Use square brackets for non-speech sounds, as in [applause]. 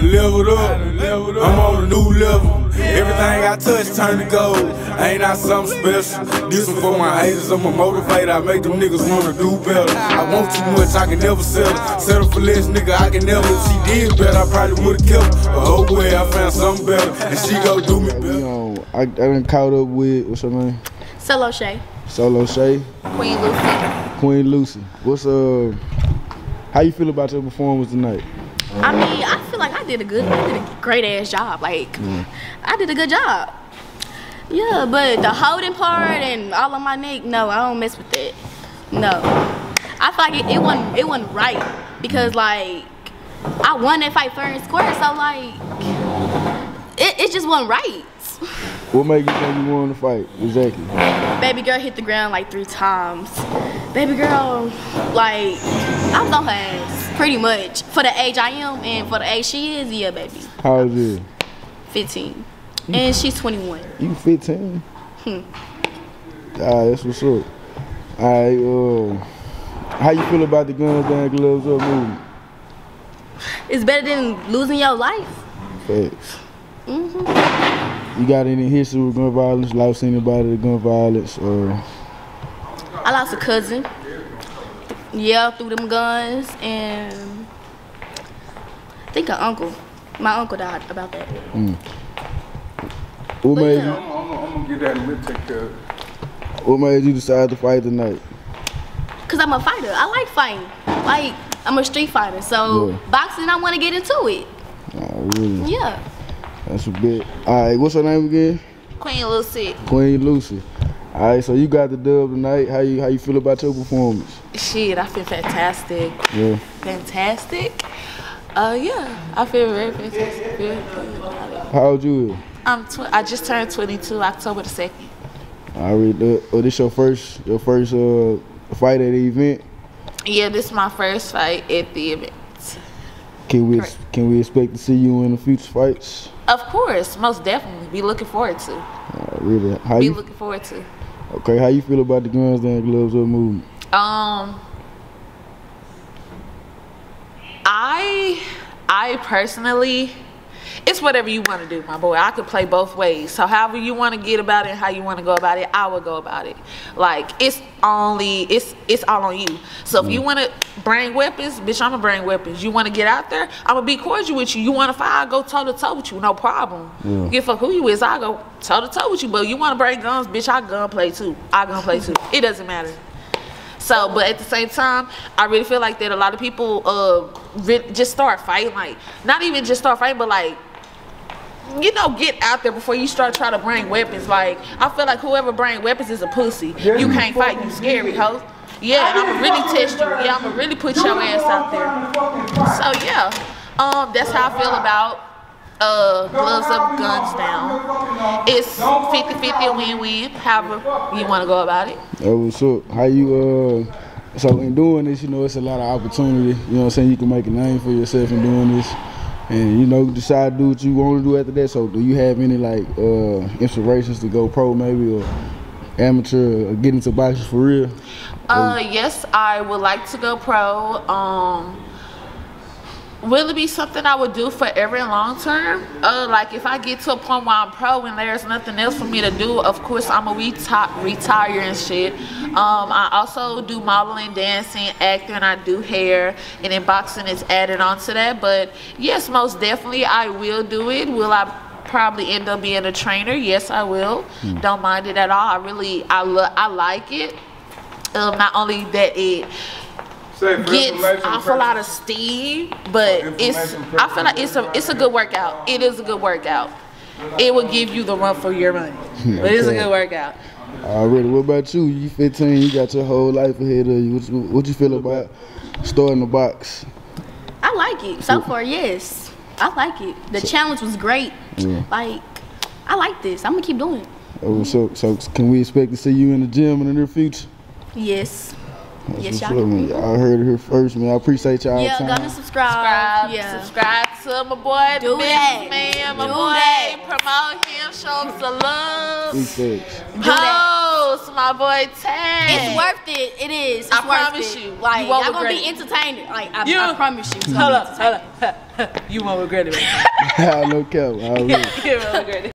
done leveled up. I'm on a new level. Everything I touch turn to gold. Ain't I something special? This one for my haters. I'm a motivator. I make them niggas wanna do better. I want too much, I can never settle. Settle for less, nigga, I can never. If she did better, I probably would've kept her. But oh boy, I found something better. And she go do me You better. know, I, I done caught up with what's her name? Solo Shayy. Solo Shayy, Queen Lucy. Queen Lucy. What's uh? How you feel about your performance tonight? I mean, I feel like I did a good, I did a great ass job. Like, mm. I did a good job. Yeah, but the holding part and all on my neck, no, I don't mess with that. No, I feel like it, it wasn't, it wasn't right because like I won that fight fair and square, so like it, it just wasn't right. What made you think you won the fight? Exactly. Baby girl hit the ground like three times. Baby girl, like, I was on her ass, pretty much. For the age I am and for the age she is, yeah, baby. How old is it? 15. And she's 21. You 15? Hmm. Ah, that's what's up. Alright, uh, how you feel about the guns down, gloves up movement? It's better than losing your life. Facts. hmm You got any history with gun violence? Lost anybody to gun violence? Or I lost a cousin. Yeah, threw them guns. And I think an uncle. My uncle died about that. Mm. what But made yeah. you? I'm, I'm, I'm gonna get that and we'll take care of it. What made you decide to fight tonight? Cause I'm a fighter. I like fighting. Like I'm a street fighter. So Yeah. boxing, I want to get into it. Oh, really? Yeah. That's a bit. Alright, what's her name again? Queen Lucy. Queen Lucy. Alright, so you got the dub tonight. How you how you feel about your performance? Shit, I feel fantastic. Yeah. Fantastic. Uh, yeah, I feel very fantastic. Good. How old you? I'm tw- I just turned 22, October the 2nd. I read uh, oh, this your first your first uh fight at the event. Yeah, this is my first fight at the event. Can we Correct. can we expect to see you in the future fights? Of course, most definitely. Be looking forward to. Uh, really? How Be you looking forward to. Okay? How you feel about the guns and gloves up movement? Um, I, I personally, it's whatever you want to do, my boy. I could play both ways. So however you want to get about it, how you want to go about it, I would go about it. Like it's only, it's it's all on you. So if you want to bring weapons, bitch, I'm gonna bring weapons. You want to get out there, I'm gonna be cordial with you. You want to fight, I'll go toe to toe with you, no problem. Yeah. Give fuck who you is, I go toe to toe with you. But you want to bring guns, bitch, I gun play too. I gun play too. It doesn't matter. So, but at the same time, I really feel like that a lot of people uh re- just start fighting, like not even just start fighting, but like you know, get out there before you start trying to bring weapons. Like I feel like whoever bring weapons is a pussy. You can't fight, you scary hoe. Yeah, and I'ma really test you. Yeah, I'ma really put your ass out there. So yeah, um, that's how I feel about uh gloves up, guns down. It's 50-50 a win-win. However you want to go about it. That was up. How you uh? So in doing this, you know, it's a lot of opportunity. You know what I'm saying? You can make a name for yourself in doing this. And you know, decide to do what you want to do after that. So, do you have any like uh, inspirations to go pro, maybe, or amateur, or get into boxing for real? Uh, yes, I would like to go pro. Um, will it be something I would do forever and long term? Uh, like if I get to a point where I'm pro and there's nothing else for me to do, of course I'm a reti- retire and shit. Um, I also do modeling, dancing, acting. I do hair, and then boxing is added on to that. But yes, most definitely I will do it. Will I? Probably end up being a trainer. Yes, I will. Don't mind it at all. I really, I lo- I like it. Um, not only that it for gets information off a lot of steam, but it's I feel like it's a it's a good workout. It is a good workout. It will give you the run for your money, hmm, but it's a good workout. Already. What about you? You 15. You got your whole life ahead of you. What you, what you feel about starting the box? I like it. So far, yes. I like it. The challenge was great. Yeah. Like, I like this. I'm gonna keep doing it. Oh, so, so can we expect to see you in the gym in the near future? Yes. That's Yes, y'all up, man. Y'all heard it here first, man. I appreciate y'all Yeah, time. gonna subscribe. Subscribe, Yeah. subscribe to my boy, Do the that. businessman, my Do boy. that. Promote him, show him some love. Appreciate you. Do that. Ho! my boy Tan. It's worth it. It is. It's I worth promise it. you. Like You won't y'all gonna be regret entertained. Like I, You- I promise you. It's [laughs] Hold gonna up, hold up. [laughs] you won't regret it. [laughs] no cap. I really. you won't regret it.